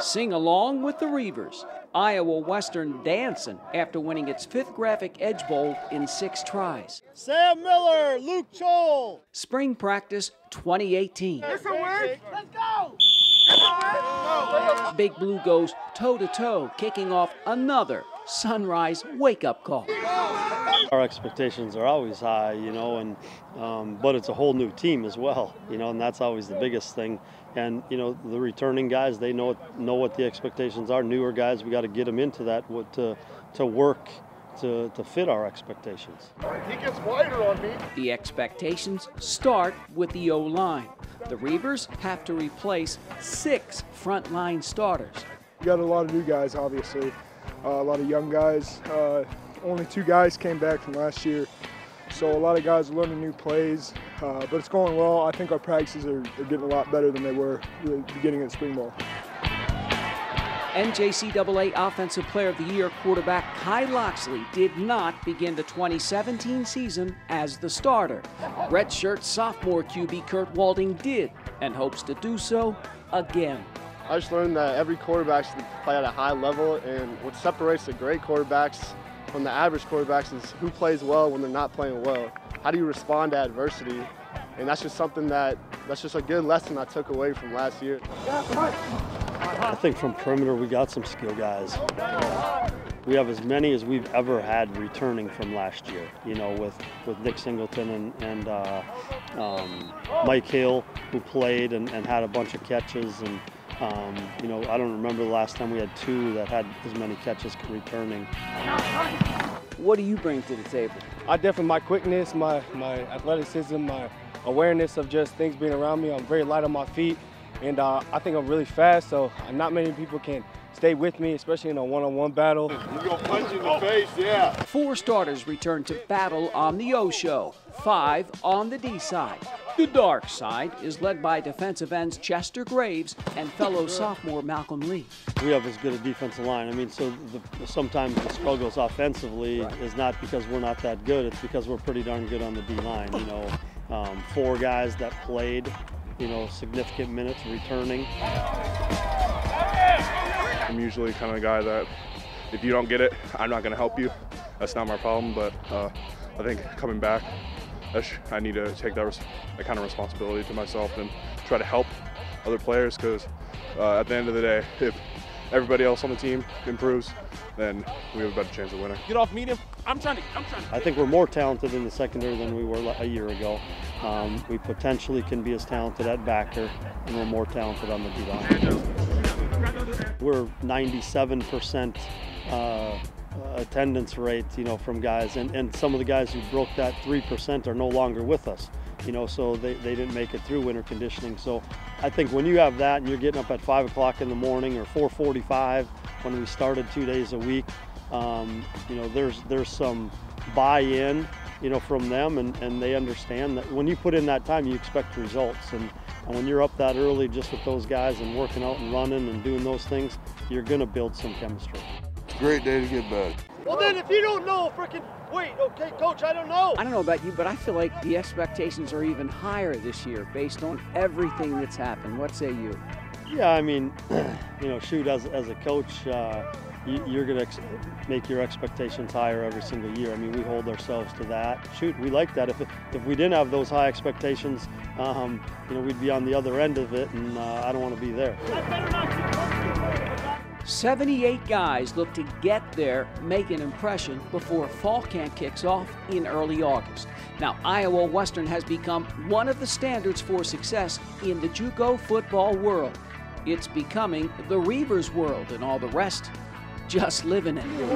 Sing along with the Reivers. Iowa Western dancing after winning its fifth Graphic Edge Bowl in six tries. Sam Miller, Luke Chol. Spring practice 2018. Let's go. Big Blue goes toe to toe, kicking off another sunrise wake up call. Our expectations are always high, you know, and um, but it's a whole new team as well, you know, and that's always the biggest thing. And you know, the returning guys, they know know what the expectations are. Newer guys, we got to get them into that to to work to, to fit our expectations. He gets wider on me. The expectations start with the O line. The Reivers have to replace six frontline starters. You got a lot of new guys, obviously, uh, a lot of young guys. Uh, only two guys came back from last year, so a lot of guys are learning new plays. Uh, but it's going well. I think our practices are, are getting a lot better than they were the beginning of spring ball. NJCAA Offensive Player of the Year quarterback Kai Loxley did not begin the 2017 season as the starter. Redshirt sophomore QB Kurt Walding did and hopes to do so again. I just learned that every quarterback should play at a high level, and what separates the great quarterbacks from the average quarterbacks is who plays well when they're not playing well. How do you respond to adversity? And that's just something that, that's just a good lesson I took away from last year. I think from perimeter we got some skill guys. We have as many as we've ever had returning from last year. You know, with with Nick Singleton and, and uh, um, Mike Hill, who played and, and, had a bunch of catches, and um, you know, I don't remember the last time we had two that had as many catches returning. What do you bring to the table? I definitely my quickness, my my athleticism, my awareness of just things being around me. I'm very light on my feet and uh, I think I'm really fast, so not many people can stay with me, especially in a one-on-one battle. You're gonna punch in the face, yeah. Four starters return to battle on the O show, five on the D side. The dark side is led by defensive ends Chester Graves and fellow sophomore Malcolm Lee. We have as good a defensive line. I mean, so the, sometimes the struggles offensively right. is not because we're not that good. It's because we're pretty darn good on the D line. You know, um, four guys that played you know, significant minutes returning. I'm usually kind of a guy that if you don't get it, I'm not going to help you. That's not my problem, but uh, I think coming back, I need to take that, that, kind of responsibility to myself and try to help other players because uh, at the end of the day, if everybody else on the team improves, then we have a better chance of winning. Get off medium. I'm trying to. I'm trying to. I think we're more talented in the secondary than we were a year ago. Um, we potentially can be as talented at backer, and we're more talented on the D line. We're 97% uh, attendance rate, you know, from guys, and, and some of the guys who broke that 3% are no longer with us you know, so they, they didn't make it through winter conditioning. So I think when you have that and you're getting up at 5 o'clock in the morning or 4.45 when we started two days a week, um, you know, there's, there's some buy-in, you know, from them and, and they understand that when you put in that time, you expect results. And, and when you're up that early just with those guys and working out and running and doing those things, you're going to build some chemistry. It's a great day to get back. Well, then if you don't know, freaking wait, okay, coach, I don't know. I don't know about you, but I feel like the expectations are even higher this year based on everything that's happened. What say you? Yeah, I mean, you know, shoot, as, as a coach, uh, you, are going to make your expectations higher every single year. I mean, we hold ourselves to that. Shoot, we like that. If, if we didn't have those high expectations, um, you know, we'd be on the other end of it, and uh, I don't want to be there. 78 guys look to get there, make an impression before fall camp kicks off in early August. Now, Iowa Western has become one of the standards for success in the JUCO football world. It's becoming the Reivers world, and all the rest just living in it.